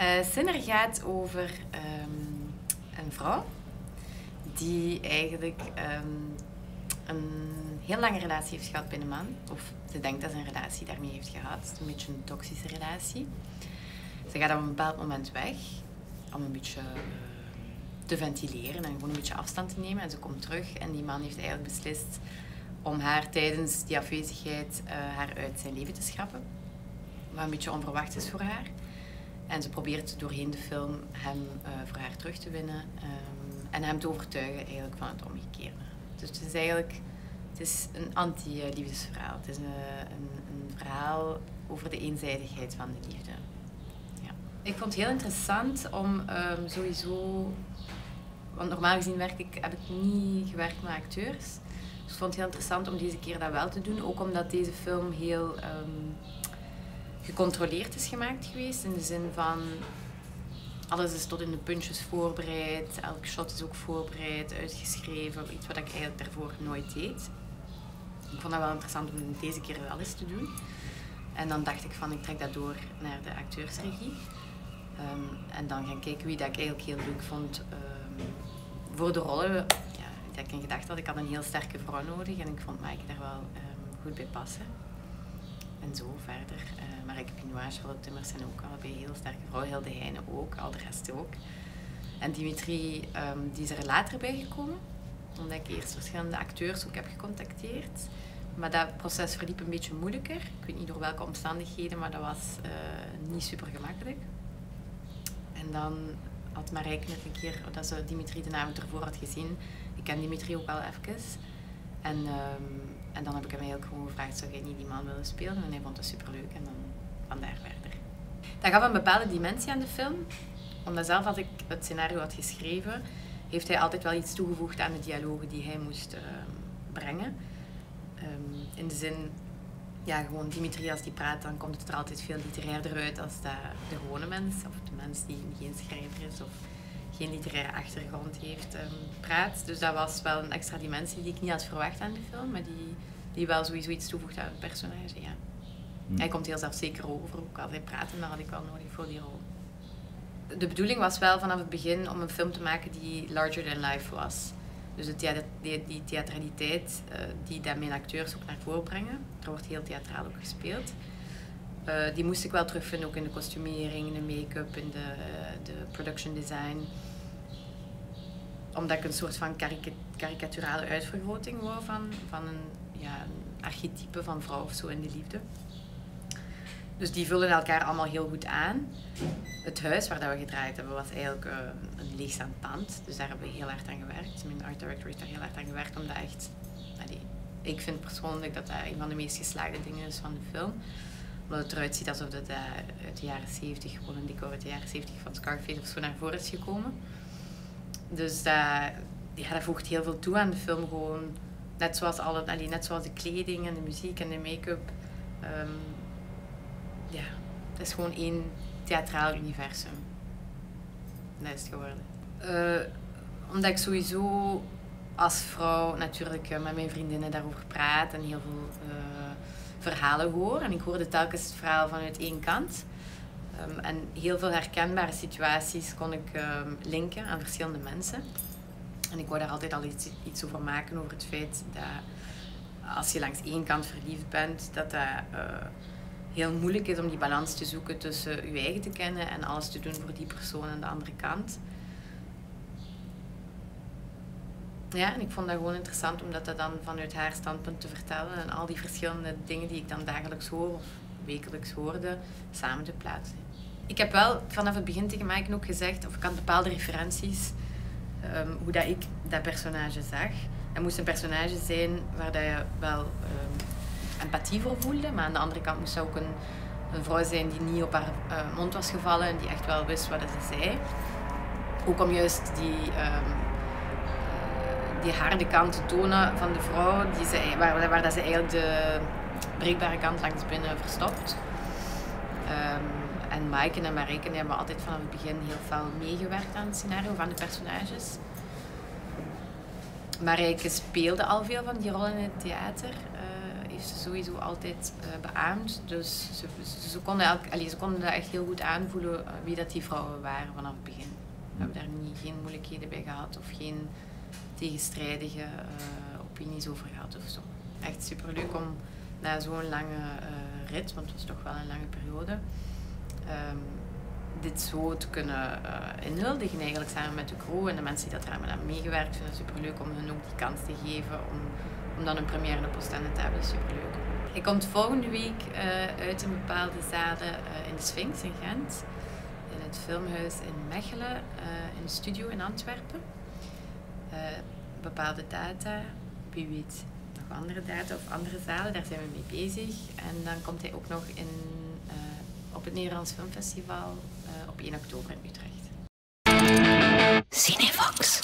Uh, Sinner gaat over ehm, een vrouw die eigenlijk ehm, een heel lange relatie heeft gehad bij een man. Of ze denkt dat ze een relatie daarmee heeft gehad. Een beetje een toxische relatie. Ze gaat op een bepaald moment weg om een beetje uh, te ventileren en gewoon een beetje afstand te nemen. En ze komt terug en die man heeft eigenlijk beslist om haar tijdens die afwezigheid uh, haar uit zijn leven te schrappen. Wat een beetje onverwacht is voor haar. En ze probeert doorheen de film hem uh, voor haar terug te winnen um, en hem te overtuigen eigenlijk van het omgekeerde. Dus het is eigenlijk het is een anti-liefdesverhaal. Het is een, een, een, verhaal over de eenzijdigheid van de liefde. Ja. Ik vond het heel interessant om um, sowieso... Want normaal gezien werk ik, heb ik niet gewerkt met acteurs. Dus ik vond het heel interessant om deze keer dat wel te doen. Ook omdat deze film heel um, gecontroleerd is gemaakt geweest. In de zin van alles is tot in de puntjes voorbereid. Elk shot is ook voorbereid, uitgeschreven. Iets wat ik eigenlijk daarvoor nooit deed. Ik vond dat wel interessant om deze keer wel eens te doen. En dan dacht ik van, ik trek dat door naar de acteursregie. Um, en dan gaan kijken wie dat ik eigenlijk heel leuk vond um, voor de rollen. Ja, ik had gedacht dat ik had een heel sterke vrouw nodig en ik vond Maaike daar wel um, goed bij passen. En zo verder. Uh, Marike Pinois, Charlotte Timmers zijn ook allebei heel sterke vrouwen. Hilde Heijnen ook, al de rest ook. En Dimitri die is er later bij gekomen omdat ik eerst verschillende acteurs ook heb gecontacteerd. Maar dat proces verliep een beetje moeilijker. Ik weet niet door welke omstandigheden, maar dat was uh, niet super gemakkelijk. En dan had Marijk net een keer, dat ze Dimitri de avond ervoor had gezien. Ik ken Dimitri ook al even. En, um, en dan heb ik hem eigenlijk gewoon gevraagd, zou jij niet die man willen spelen? En hij vond het superleuk en dan vandaar verder. Dat gaf een bepaalde dimensie aan de film. Omdat zelf als ik het scenario had geschreven, heeft hij altijd wel iets toegevoegd aan de dialogen die hij moest uh, brengen. Um, in de zin, ja, gewoon Dimitri als die praat, dan komt het er altijd veel literairder uit als de, de gewone mens, of de mens die geen schrijver is of geen literaire achtergrond heeft, um, praat. Dus dat was wel een extra dimensie die ik niet had verwacht aan de film, maar die, die wel sowieso iets toevoegt aan het personage, ja. Hm. Hij komt heel zelfzeker over, ook als hij praat, en dat had ik wel nodig voor die rol de bedoeling was wel vanaf het begin om een film te maken die larger than life was. Dus de die, die, theatraliteit uh, die dat mijn acteurs ook naar voren brengen. Er wordt heel theatraal ook gespeeld. Uh, die moest ik wel terugvinden ook in de kostumering, in de make-up, in de, de production design. Omdat ik een soort van karikaturale uitvergroting wou van, van een, ja, archetype van vrouw of zo in de liefde. Dus die vullen elkaar allemaal heel goed aan. Het huis waar dat we gedraaid hebben was eigenlijk uh, een leegstaand pand. Dus daar hebben we heel hard aan gewerkt. Mijn art director heeft daar heel hard aan gewerkt om dat echt... Ik vind persoonlijk dat dat een van de meest geslaagde dingen is van de film. Omdat het eruit ziet alsof dat uh, uit de jaren 70, gewoon een decor uit de jaren 70 van Scarface of zo naar voren is gekomen. Dus dat, ja, voegt heel veel toe aan de film gewoon. Net zoals, alle, net zoals de kleding en de muziek en de make-up. Um, ja, het is gewoon één theatraal universum. Dat is het geworden. Uh, omdat ik sowieso als vrouw natuurlijk met mijn vriendinnen daarover praat en heel veel verhalen hoor. En ik hoorde telkens het verhaal vanuit één kant. Um, en heel veel herkenbare situaties kon ik um, linken aan verschillende mensen. En ik wou daar altijd al iets, iets over maken, over het feit dat als je langs één kant verliefd bent, dat dat heel moeilijk is om die balans te zoeken tussen je eigen te kennen en alles te doen voor die persoon aan de andere kant. Ja, en ik vond dat gewoon interessant om dat dan vanuit haar standpunt te vertellen en al die verschillende dingen die ik dan dagelijks hoor of wekelijks hoorde, samen te plaatsen. Ik heb wel vanaf het begin tegen Mike ook gezegd, of ik had bepaalde referenties, um, hoe dat ik dat personage zag. Het moest een personage zijn waar dat je wel um, empathie voor voelde. Maar aan de andere kant moest ze ook een, een vrouw zijn die niet op haar uh, mond was gevallen en die echt wel wist wat ze zei. Ook om juist die, um, die harde kant te tonen van de vrouw, die ze, waar, waar dat ze eigenlijk de breekbare kant langs binnen verstopt. Um, en Maaike en Marike hebben altijd vanaf het begin heel veel meegewerkt aan het scenario van de personages. Marijke speelde al veel van die rollen in het theater. Uh, heeft ze sowieso altijd uh, beaamd. Dus ze, ze, konden elk, ze konden dat echt heel goed aanvoelen wie dat die vrouwen waren vanaf het begin. We hebben daar niet, geen moeilijkheden bij gehad of geen tegenstrijdige opinies over gehad of zo. Echt superleuk om na zo'n lange rit, want het was toch wel een lange periode, um, dit zo te kunnen uh, inhuldigen eigenlijk samen met de crew en de mensen die dat er hebben meegewerkt. vinden het superleuk om hun ook die kans te geven om, om dan een première in de Postende te hebben. Superleuk. Hij komt volgende week uh, uit een bepaalde zalen uh, in de Sphinx in Gent, in het filmhuis in Mechelen, in de studio in Antwerpen. Bepaalde data, wie weet nog andere data of andere zalen, daar zijn we mee bezig. En dan komt hij ook nog in, op het Nederlands Filmfestival op 1 oktober in Utrecht. Cinevox.